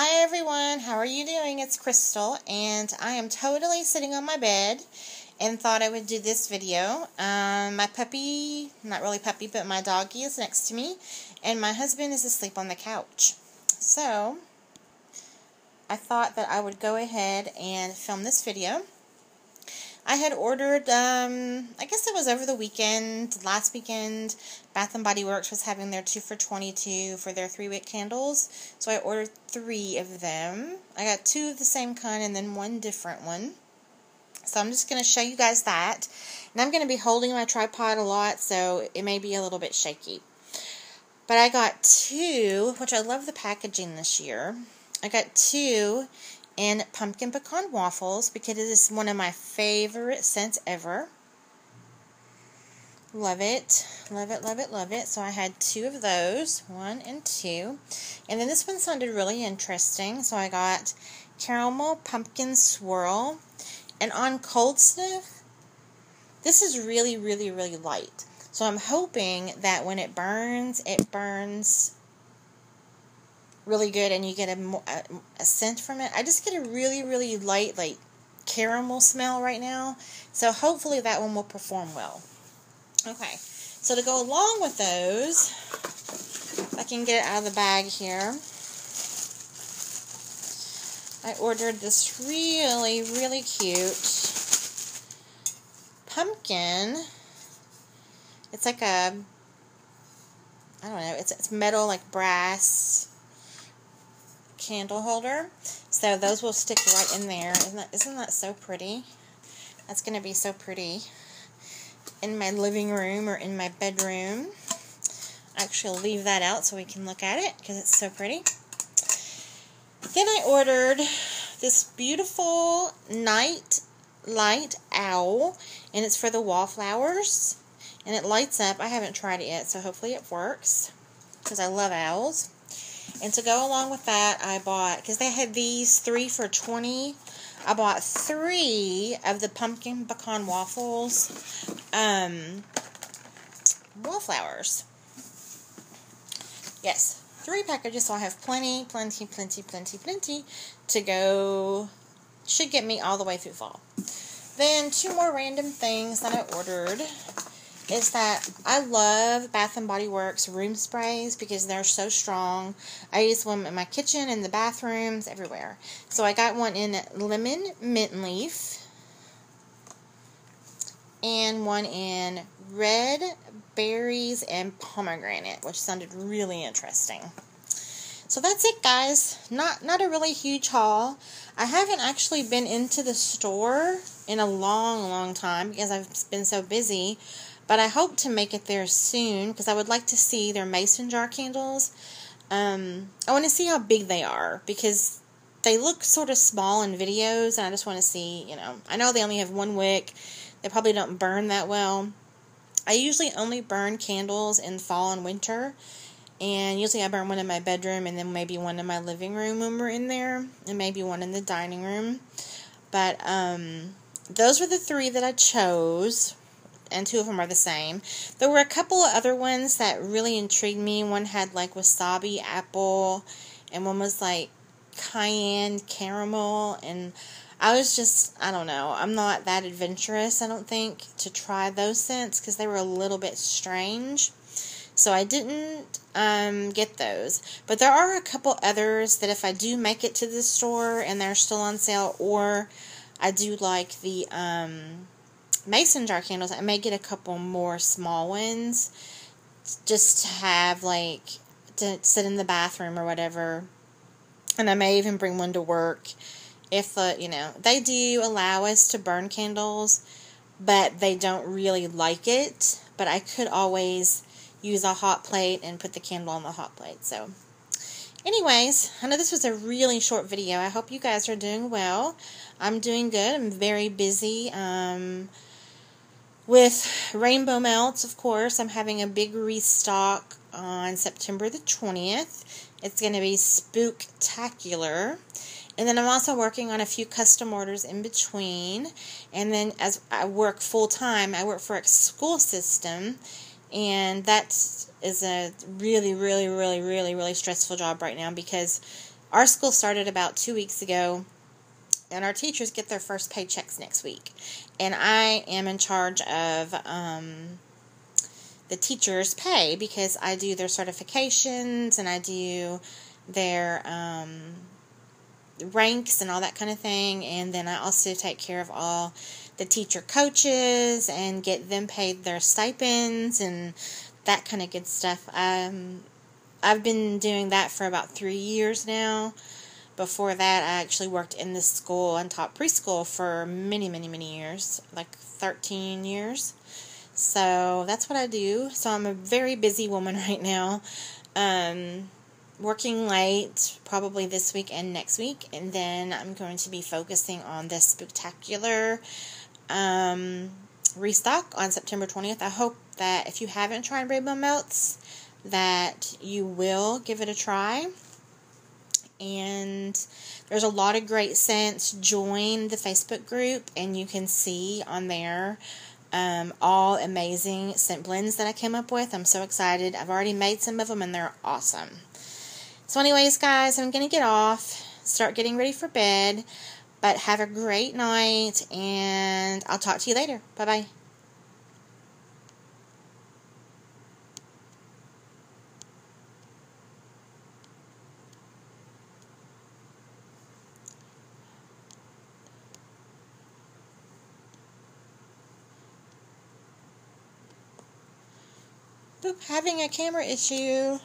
Hi everyone, how are you doing? It's Crystal, and I am totally sitting on my bed and thought I would do this video. Um, my puppy, not really puppy, but my doggy is next to me, and my husband is asleep on the couch. So, I thought that I would go ahead and film this video. I had ordered, um, I guess it was over the weekend, last weekend, Bath & Body Works was having their 2 for 22 for their 3-wick candles. So I ordered three of them. I got two of the same kind and then one different one. So I'm just going to show you guys that. And I'm going to be holding my tripod a lot, so it may be a little bit shaky. But I got two, which I love the packaging this year. I got two in pumpkin pecan waffles because it is one of my favorite scents ever. Love it. Love it, love it, love it. So I had two of those, one and two. And then this one sounded really interesting. So I got caramel pumpkin swirl. And on cold sniff, this is really, really, really light. So I'm hoping that when it burns, it burns really good and you get a, a, scent from it. I just get a really, really light, like caramel smell right now. So hopefully that one will perform well. Okay, so to go along with those, I can get it out of the bag here. I ordered this really, really cute pumpkin. It's like a, I don't know, it's, it's metal, like brass candle holder. So those will stick right in there. Isn't that, isn't that so pretty? That's going to be so pretty in my living room or in my bedroom. Actually, I'll leave that out so we can look at it because it's so pretty. Then I ordered this beautiful night light owl, and it's for the wallflowers, and it lights up. I haven't tried it yet, so hopefully it works because I love owls. And to go along with that, I bought, because they had these three for 20 I bought three of the pumpkin pecan waffles, um, wallflowers. Yes, three packages, so I have plenty, plenty, plenty, plenty, plenty to go. Should get me all the way through fall. Then two more random things that I ordered is that I love Bath and Body Works room sprays because they're so strong. I use them in my kitchen, in the bathrooms, everywhere. So I got one in lemon mint leaf and one in red berries and pomegranate, which sounded really interesting. So that's it, guys. Not not a really huge haul. I haven't actually been into the store in a long, long time because I've been so busy. But I hope to make it there soon because I would like to see their mason jar candles. Um, I want to see how big they are because they look sort of small in videos, and I just want to see, you know, I know they only have one wick. They probably don't burn that well. I usually only burn candles in fall and winter, and usually I burn one in my bedroom and then maybe one in my living room when we're in there, and maybe one in the dining room. But um, those were the three that I chose and two of them are the same. There were a couple of other ones that really intrigued me. One had like wasabi apple, and one was like cayenne caramel, and I was just, I don't know, I'm not that adventurous, I don't think, to try those scents because they were a little bit strange. So I didn't um, get those. But there are a couple others that if I do make it to the store and they're still on sale, or I do like the um, mason jar candles, I may get a couple more small ones just to have like to sit in the bathroom or whatever. And I may even bring one to work if uh, you know they do allow us to burn candles, but they don't really like it. But I could always use a hot plate and put the candle on the hot plate. So, anyways, I know this was a really short video. I hope you guys are doing well. I'm doing good. I'm very busy. Um, with Rainbow Melts, of course, I'm having a big restock on September the 20th. It's going to be spooktacular. And then I'm also working on a few custom orders in between. And then as I work full time, I work for a school system. And that is a really, really, really, really, really stressful job right now because our school started about two weeks ago, and our teachers get their first paychecks next week. And I am in charge of um, the teachers' pay because I do their certifications and I do their um, ranks and all that kind of thing. And then I also take care of all the teacher coaches and get them paid their stipends and that kind of good stuff. Um, I've been doing that for about three years now. Before that, I actually worked in this school and taught preschool for many, many, many years like 13 years. So that's what I do. So I'm a very busy woman right now. Um, working late probably this week and next week. And then I'm going to be focusing on this spectacular um, restock on September 20th. I hope that if you haven't tried rainbow melts, that you will give it a try. And there's a lot of great scents. Join the Facebook group, and you can see on there um, all amazing scent blends that I came up with. I'm so excited. I've already made some of them, and they're awesome. So, anyways, guys, I'm going to get off, start getting ready for bed. But have a great night, and I'll talk to you later. Bye bye. Boop, having a camera issue.